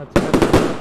अच्छा।